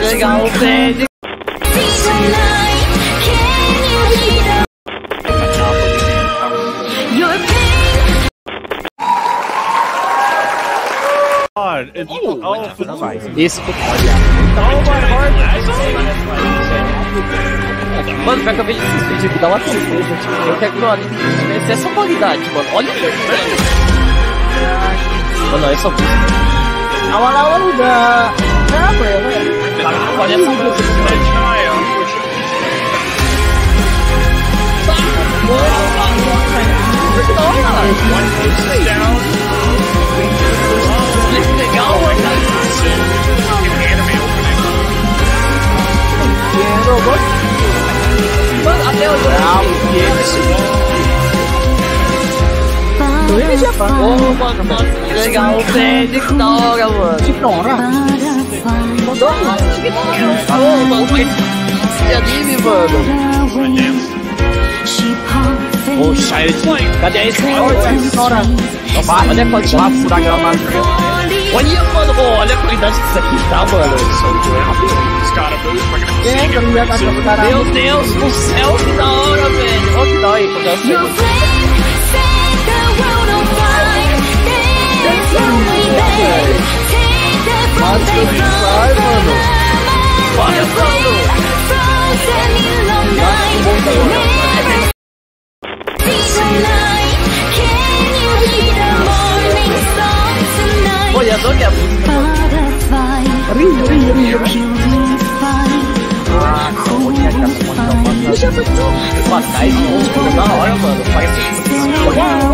legal, velho. Esse Mano, pior que eu vejo esses aqui, dá uma tristeza. Tipo, eu quero que amigo tivesse essa qualidade, mano. Olha isso. Mano, essa música. Awal-awal udah apa ya? Pá. Ô, mano, nossa, que legal, o Fred ignora, mano. Ignora? Mudou a música, ignora. Falou, mano, de anime, mano. Poxa, ele... Cadê né? a escola? Ignora. Olha quanto lá, furacão, mano. Olha, mano, olha a qualidade que isso aqui tá, mano. Meu Deus do céu, que da hora, velho. Olha que da hora aí, quando eu chego. Olha, mano. Olha, olha a música. Mano. Wow.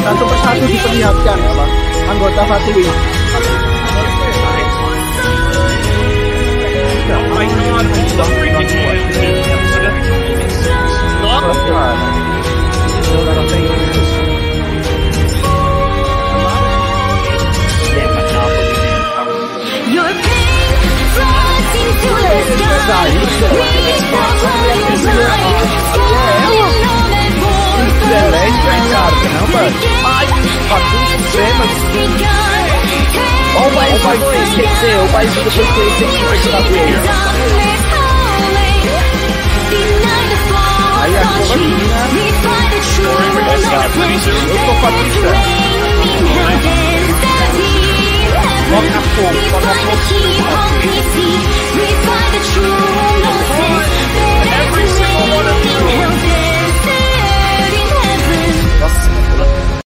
Satu persatu diperlihatkan apa anggota Fatih. Your Ó o país vai esquecer, o país depois conhecer que vai tirar dele. Aí a truth. Eu heavens that we have Toca fogo, toca fogo.